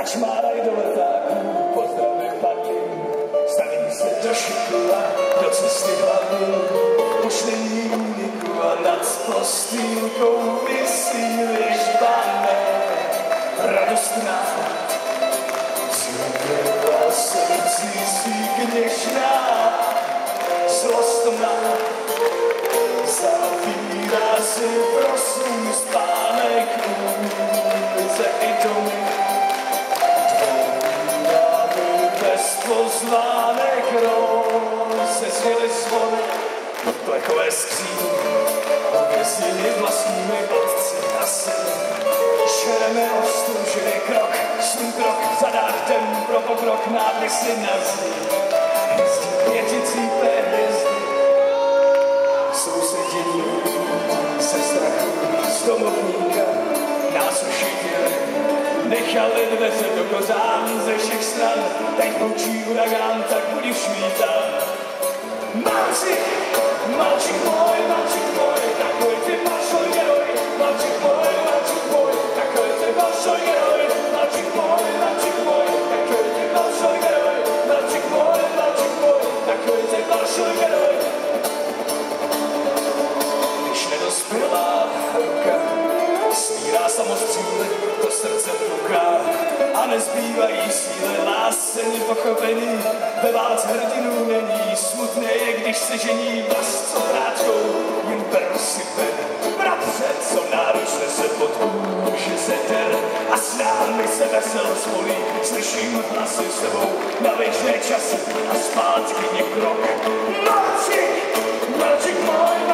Ač má raj do letáků, pozdravy padly, staví se do šiku a do cesty hlavy. Pošli úniku a nad postýlkou vysí ližbané, radostná. Zlobila srdcí svý kněžná, zlostná, zavírá si prosím plechové skříň, oběsili vlastními otci a syny. Šereme ostružený krok, svůj krok za dártem pro pokrok nápisy na zdi. Jezdí pěticí hvězdy, sousedění se strachu z domovníka nás ušitili. Nechali dveře do kozán ze všech stran, teď mlčí uragán, tak šmítat. Malčík, malčík můj, nezbývají síly lásce pochopení. Ve válce hrdinů není smutné je, když se žení vlast, co vrátkou jim beru si ven. Bratře, co náročně se pod kůži se der a s námi se vesel spolí. Slyším hlasy sebou na věčné časy a zpátky někrok. Malčík, malčík můj, malčík můj,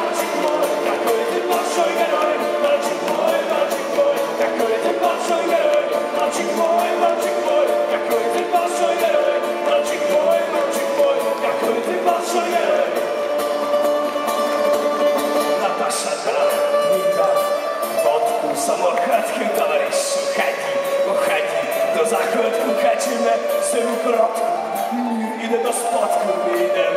towarzyszu chodzi, bo chodzi, do zachodku chodzimy z ukrotku. Idę do spodku, na